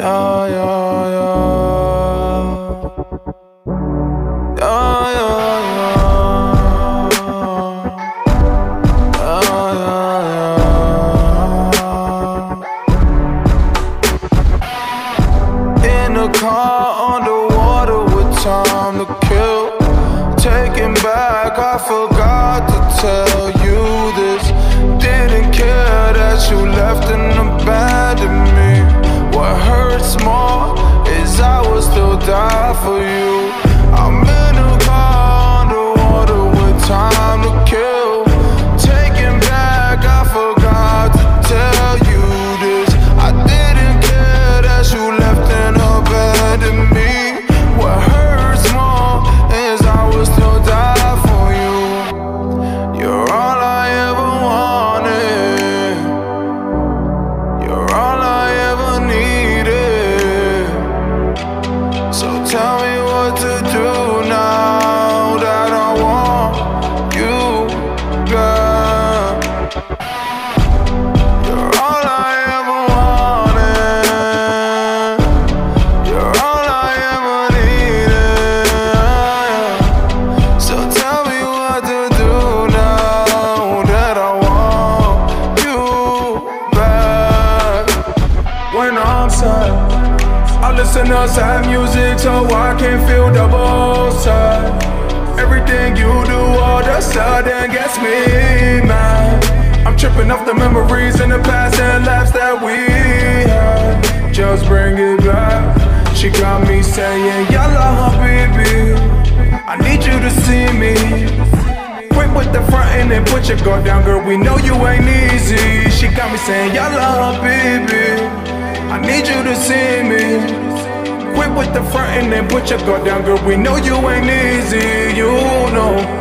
In the car underwater with time to kill. Taking back, I forgot Sad, I listen to sad music so I can feel double sad. Everything you do all the sudden gets me mad. I'm tripping off the memories in the past and laughs that we had. Just bring it back. She got me saying, Yalla, baby. I need you to see me. With the frontin' and put your guard down, girl. We know you ain't easy. She got me saying, Yalla, habibi. I need you to see me. Quit with the frontin' and then put your guard down, girl. We know you ain't easy. You know.